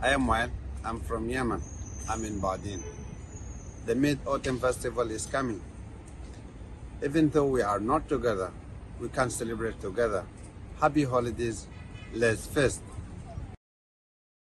I am Wael. I'm from Yemen. I'm in Badin. The Mid Autumn Festival is coming. Even though we are not together, we can celebrate together. Happy holidays. Let's fest.